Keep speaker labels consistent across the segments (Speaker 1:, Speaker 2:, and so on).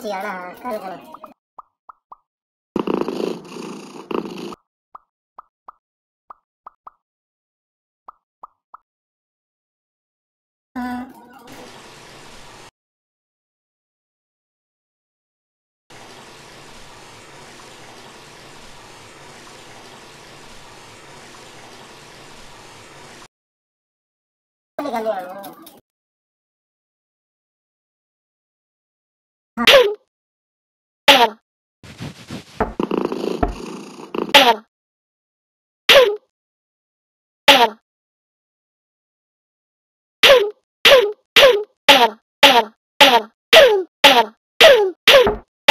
Speaker 1: 嗯。那个那个。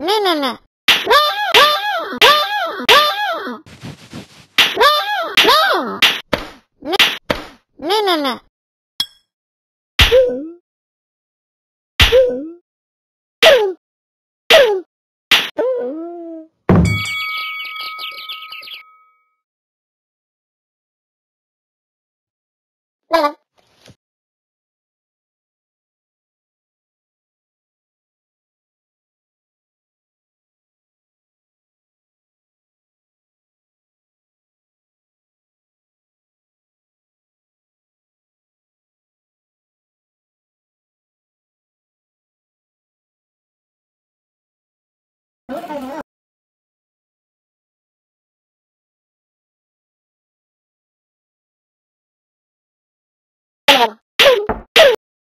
Speaker 1: No, no, no.